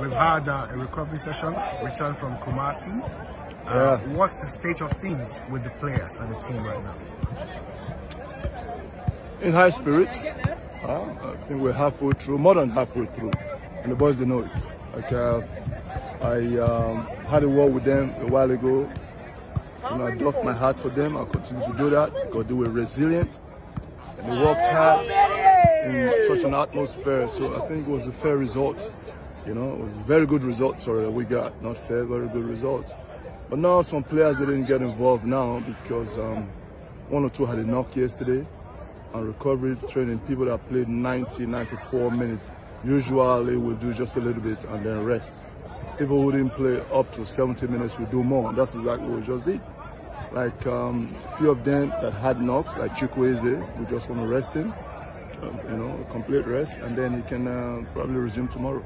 We've had uh, a recovery session, return from Kumasi. Uh, Yeah. What's the state of things with the players and the team right now? in high spirit. Uh, I think we're halfway through, more than halfway through, and the boys they know it. Like uh, I um, had a word with them a while ago. You know, I doffed my hat for them. I continue to do that because they were resilient and they worked hard in such an atmosphere. So I think it was a fair result. You know, it was very good results Sorry, that we got not fair, very good results. But now some players didn't get involved now because um, one or two had a knock yesterday and recovery training, people that played 90, 94 minutes usually will do just a little bit and then rest. People who didn't play up to 70 minutes will do more. That's exactly what we just did. Like um, a few of them that had knocks, like Chukwueze, we just want to rest him, um, you know, complete rest, and then he can uh, probably resume tomorrow.